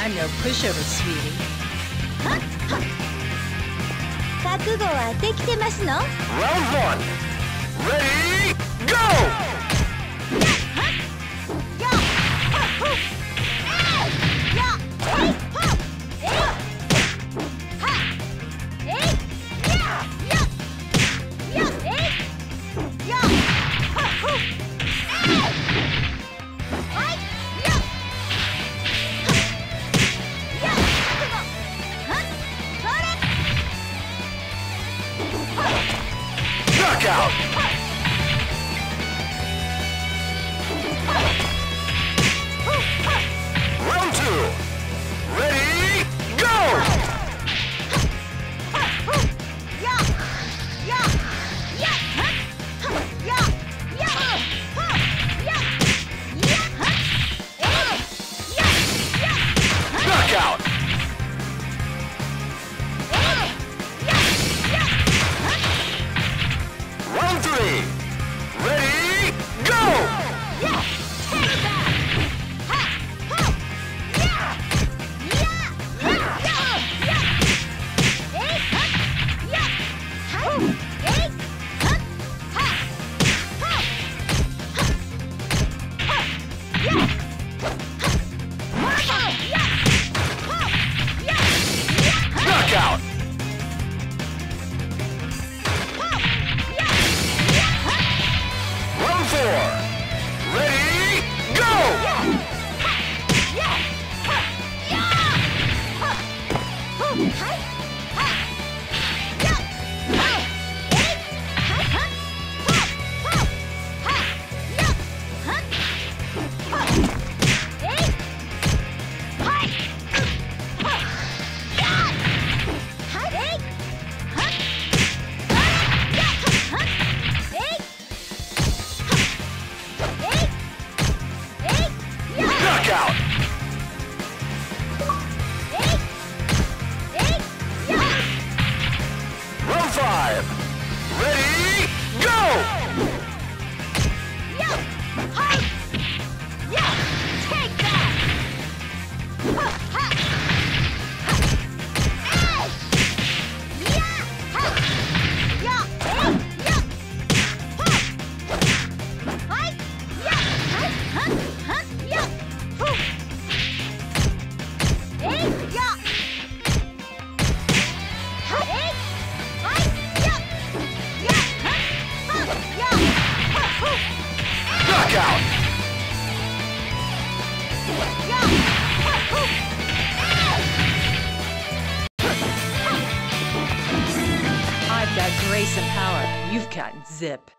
I'm no pushover, sweetie. 覚悟はできてますの Round one. Ready, Knockout! Knockout! I've got grace and power. You've got zip.